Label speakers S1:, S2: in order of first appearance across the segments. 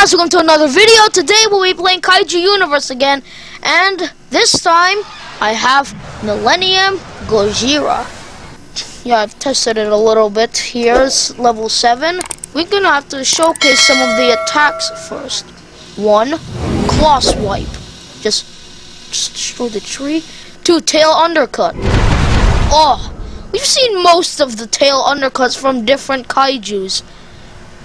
S1: guys, welcome to another video. Today we'll be playing Kaiju Universe again. And this time, I have Millennium Gojira. Yeah, I've tested it a little bit. Here's level 7. We're gonna have to showcase some of the attacks first. One, Claw Swipe. Just, just destroy the tree. Two, Tail Undercut. Oh, we've seen most of the tail undercuts from different kaijus.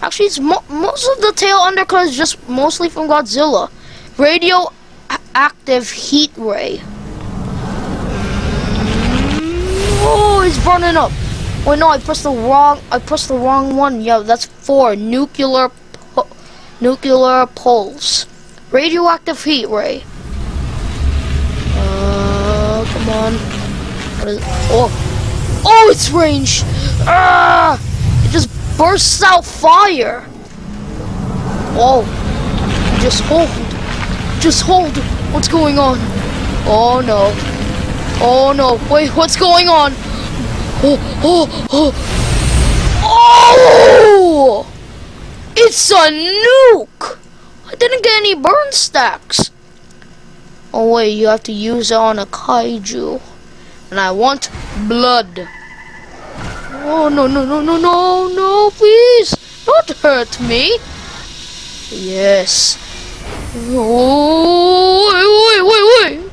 S1: Actually, it's mo most of the tail undercut is just mostly from Godzilla. Radioactive heat ray. Oh, it's burning up. Wait, no, I pressed the wrong. I pressed the wrong one. Yeah, that's four. Nuclear, nuclear pulse. Radioactive heat ray. Uh, come on. What is? Oh, oh, it's range. Ah! Bursts out fire. Oh, just hold. Just hold. What's going on? Oh no. Oh no. Wait, what's going on? Oh, oh, oh. Oh! It's a nuke! I didn't get any burn stacks. Oh wait, you have to use it on a kaiju. And I want blood. Oh, no, no, no, no, no, no, please. Don't hurt me. Yes. Oh, wait, wait, wait, wait.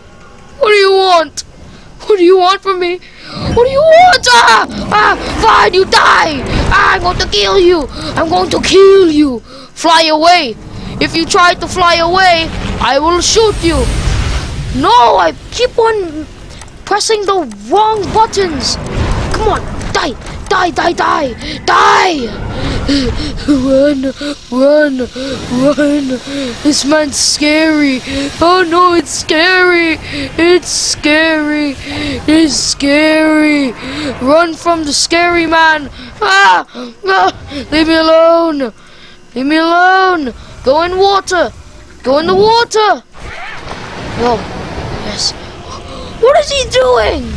S1: What do you want? What do you want from me? What do you want? Ah, ah, fine, you die. I'm going to kill you. I'm going to kill you. Fly away. If you try to fly away, I will shoot you. No, I keep on pressing the wrong buttons. Come on, die, Die, die, die! Die! Run, run, run! This man's scary! Oh no, it's scary! It's scary! It's scary! Run from the scary man! Ah! ah! Leave me alone! Leave me alone! Go in water! Go in the water! Oh, yes. What is he doing?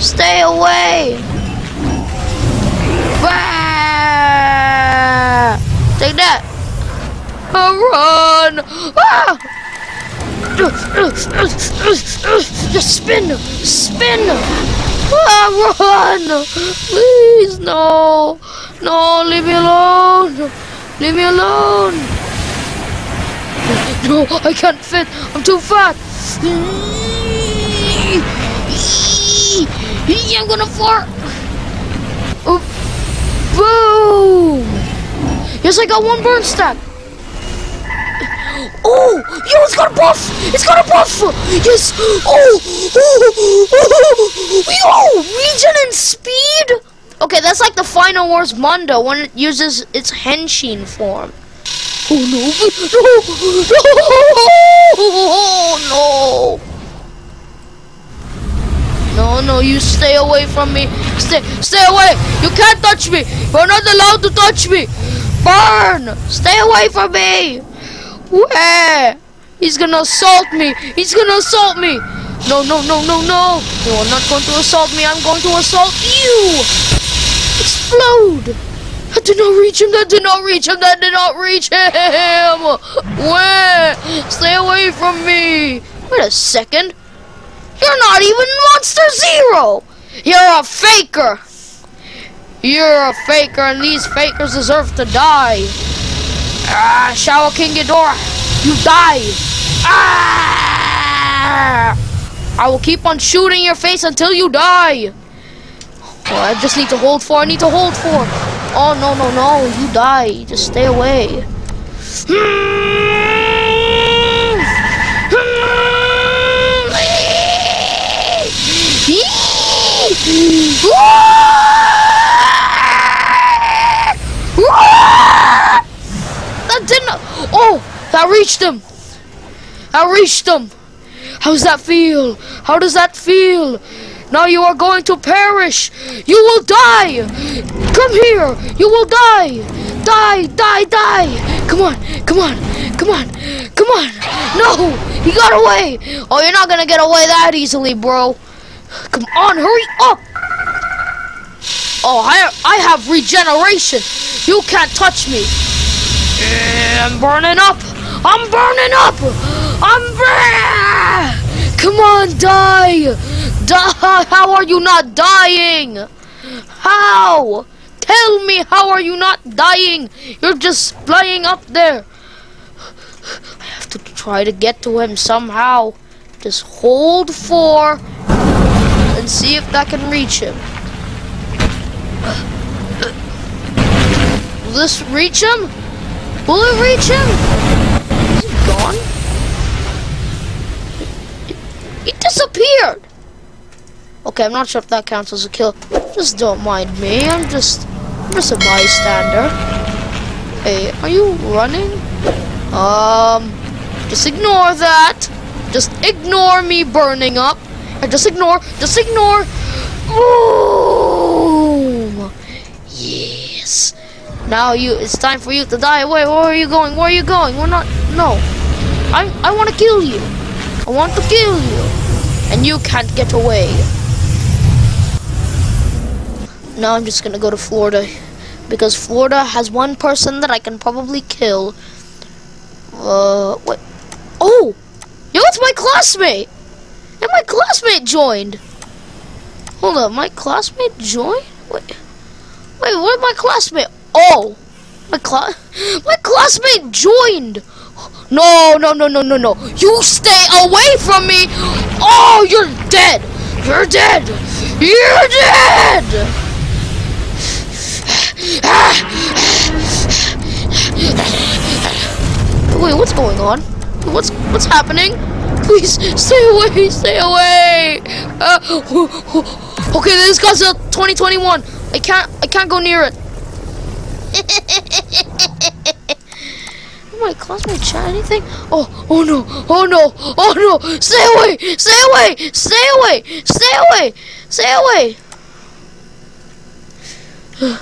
S1: Stay away! Take that! Run! Ah! Just spin! Spin! Ah, run! Please, no! No, leave me alone! Leave me alone! No, I can't fit! I'm too fat! I'm gonna fart! Oh. Boom! Yes, I got one burn stack. Oh, yo, it's got a buff! It's got a buff! Yes! Oh! Oh! oh. Yo! Regen and speed? Okay, that's like the Final Wars Mondo when it uses its Henshin form. Oh no! No! No! No! No, no, you stay away from me. Stay, stay away. You can't touch me. You're not allowed to touch me. Burn. Stay away from me. Where? He's gonna assault me. He's gonna assault me. No, no, no, no, no. You are not going to assault me. I'm going to assault you. Explode. That did not reach him. That did not reach him. That did not reach him. Where? Stay away from me. Wait a second. You're not even Monster Zero! You're a faker! You're a faker and these fakers deserve to die. Ah, Showa King Ghidorah, you die! Ah! I will keep on shooting your face until you die! Oh, I just need to hold for, I need to hold for! Oh, no, no, no, you die. Just stay away. Hmm. That didn't. Oh, that reached him. That reached him. How's that feel? How does that feel? Now you are going to perish. You will die. Come here. You will die. Die, die, die. Come on, come on, come on, come on. No, he got away. Oh, you're not going to get away that easily, bro. Come on, hurry up! Oh, I, I have regeneration. You can't touch me. Eh, I'm burning up. I'm burning up. I'm burning. Come on, die. Die. How are you not dying? How? Tell me, how are you not dying? You're just flying up there. I have to try to get to him somehow. Just hold four and see if that can reach him. Will this reach him? Will it reach him? Is he gone? He disappeared! Okay, I'm not sure if that counts as a kill. Just don't mind me. I'm just, I'm just a bystander. Hey, are you running? Um, just ignore that. Just ignore me burning up. And just ignore, just ignore. Boom! Yes. Now you, it's time for you to die. Wait, where are you going? Where are you going? We're not, no. I, I want to kill you. I want to kill you. And you can't get away. Now I'm just gonna go to Florida. Because Florida has one person that I can probably kill. Uh, what? Oh! Yo, it's my classmate! And my classmate joined! Hold up, my classmate joined? Wait, wait, where's my classmate? Oh! My class, my classmate joined! No, no, no, no, no, no. You stay away from me! Oh, you're dead! You're dead! You're dead! Wait, what's going on? What's what's happening? Please stay away, stay away. Uh, okay, this got to 2021. I can't I can't go near it. oh my classmate chat anything? Oh, oh no, oh no, oh no! Stay away, stay away, stay away, stay away, stay away.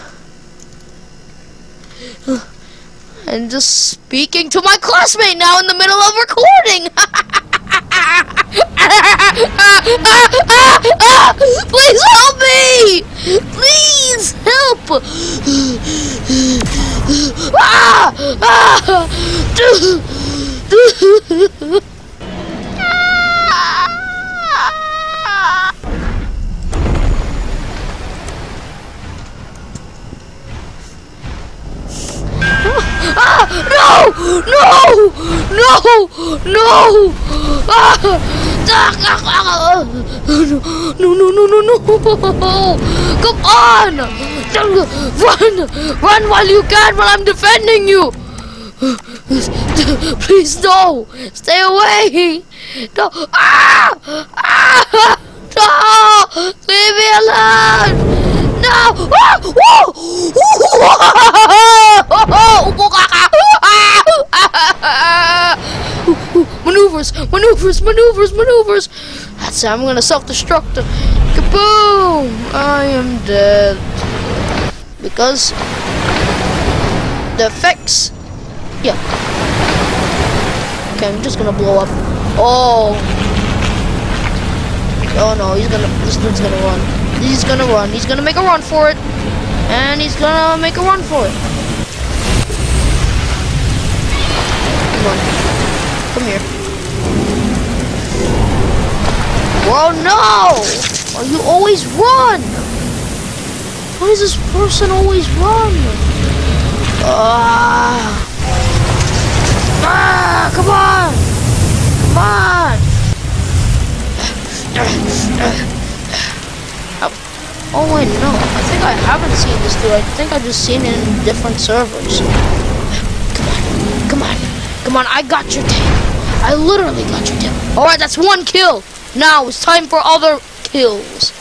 S1: and just speaking to my classmate now in the middle of recording. Please help me! Please help! Ah! No! No! No! No! Ah! No, no, no, no, no! Come on! Run! Run while you can while I'm defending you! Please no! Stay away! No! Ah! Ah! No! Leave me alone! No! maneuvers, maneuvers, maneuvers, maneuvers. That's it. I'm gonna self-destruct. Kaboom! I am dead because the effects. Yeah. Okay, I'm just gonna blow up. Oh. Oh no, he's gonna. This dude's gonna run. He's gonna run. He's gonna make a run for it. And he's gonna make a run for it. Come on. Come here. Whoa, no! Oh, you always run! Why does this person always run? Ah! Ah! Come on! Come on! Oh wait, no. I think I haven't seen this dude. I think I've just seen it in different servers. Come on. Come on. Come on. I got your tail. I literally got your tail. Alright, that's one kill. Now it's time for other kills.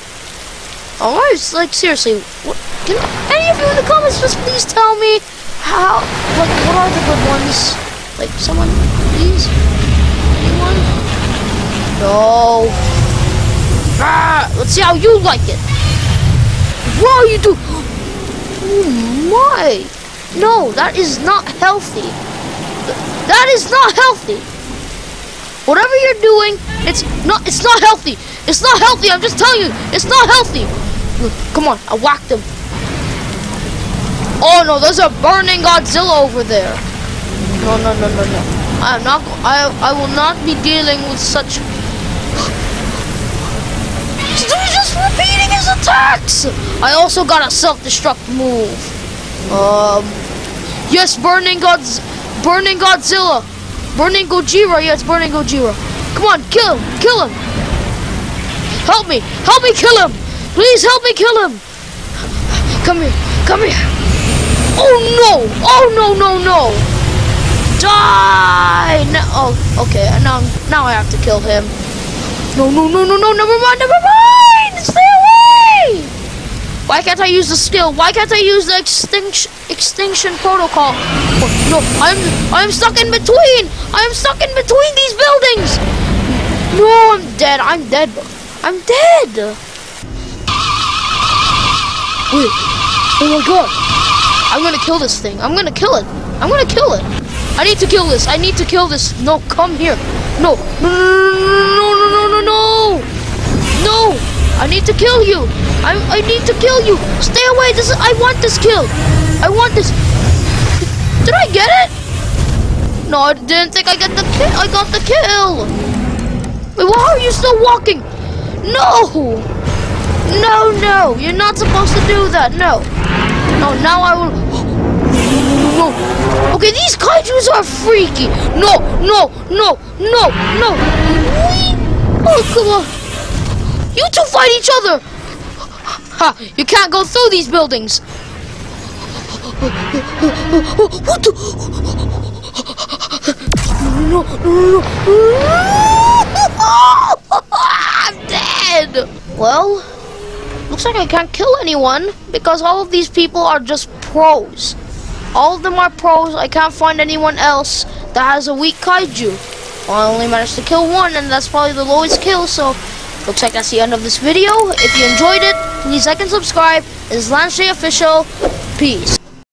S1: Alright, like seriously, what, can any of you in the comments just please tell me how, like, what are the good ones? Like, someone, please? Anyone? No. Ah, let's see how you like it. What are you doing? Oh my! No, that is not healthy. That is not healthy. Whatever you're doing, it's not it's not healthy. It's not healthy. I'm just telling you, it's not healthy. Look, come on, I whacked him. Oh no, there's a burning Godzilla over there. No, no, no, no, no. I am not. I I will not be dealing with such. He's just repeating his attacks. I also got a self-destruct move. Um. Yes, burning gods, burning Godzilla, burning Gojira. Yeah, it's burning Gojira. Come on, kill him, kill him. Help me, help me kill him. Please help me kill him. Come here, come here. Oh no! Oh no no no! Die! No, oh, okay. Now, now I have to kill him. No, no, no, no, no. Never mind. Never mind. Stay away. Why can't I use the skill? Why can't I use the extinction extinction protocol? Oh, no, I'm I'm stuck in between. I'm stuck in between these buildings. No, I'm dead. I'm dead. I'm dead. Wait. Oh my god. I'm gonna kill this thing. I'm gonna kill it. I'm gonna kill it. I need to kill this. I need to kill this. No, come here. No. No, I need to kill you. I, I need to kill you. Stay away. This is, I want this kill. I want this. Did I get it? No, I didn't think I get the kill. I got the kill. Wait, why are you still walking? No. No, no. You're not supposed to do that. No. No, now I will... Okay, these kaijus are freaky. No, no, no, no, no. Oh, come on. You two fight each other. Ha, you can't go through these buildings. What the? No, no, no, no. I'm dead. Well, looks like I can't kill anyone because all of these people are just pros. All of them are pros. I can't find anyone else that has a weak kaiju. Well, I only managed to kill one, and that's probably the lowest kill, so looks like that's the end of this video. If you enjoyed it, please like and subscribe. This is Lanz J Official. Peace.